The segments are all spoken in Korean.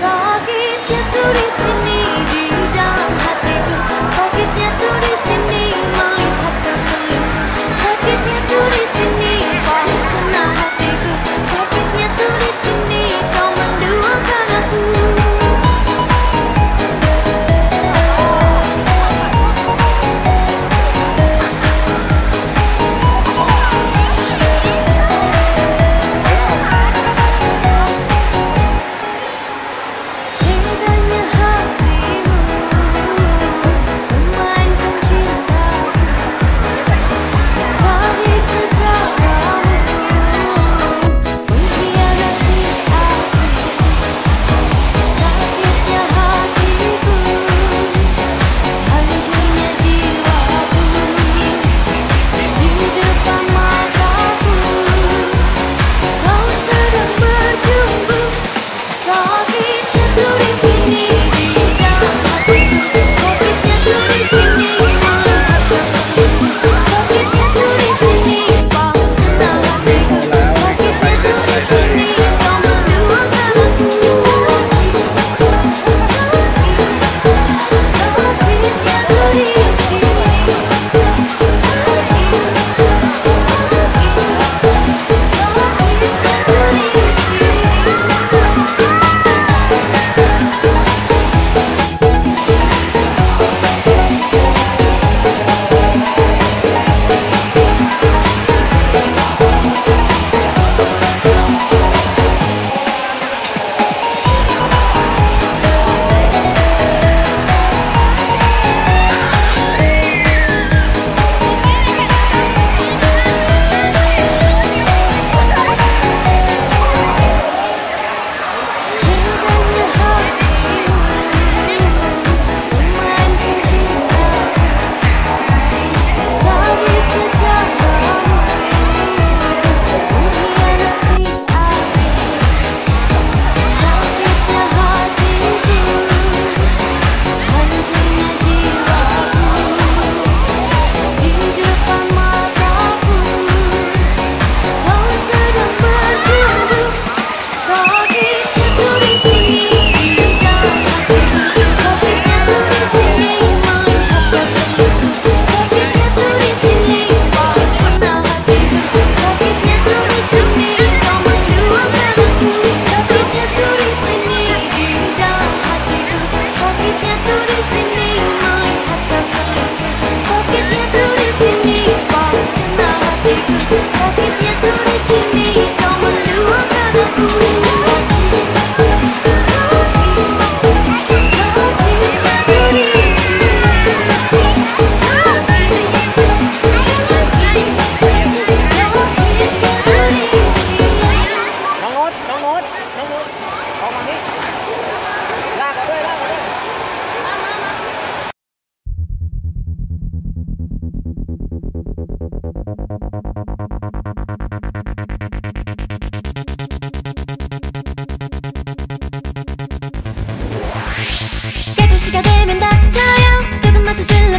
sakit yang tulis ini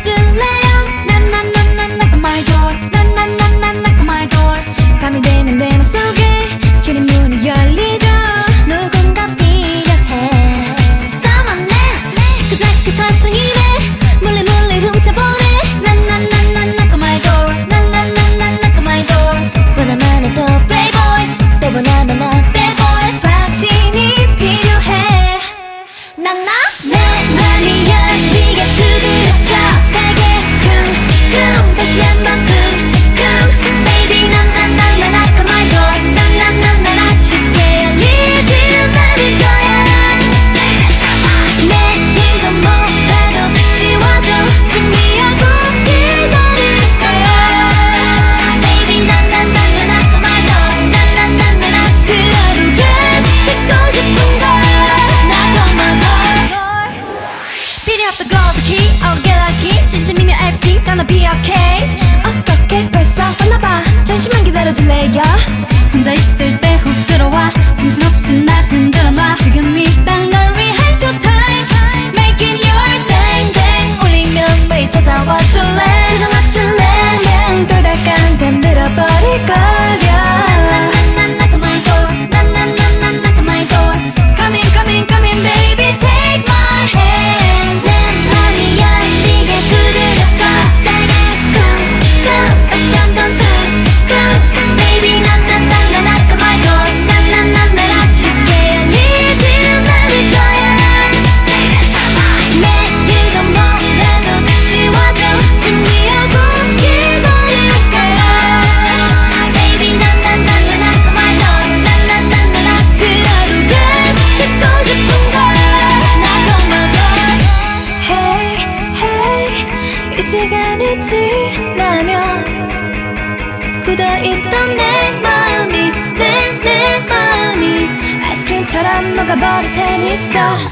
열어줄래요 난난난난 knock on my door Knock, knock on my door 밤이 되면 내 맘속에 거야 혼자 있을 때 훅 들어와. 정신없이 날 흔들어 놔. 지금 이땅널 위한 쇼타임. Making your 땡땡 울리면 매일 찾아와 줄래? 찾아 맞출래? 그냥 돌다 깐 잠들어버릴 거 굳어있던 내 마음이 내 내 마음이. 아이스크림처럼 녹아버릴 테니까.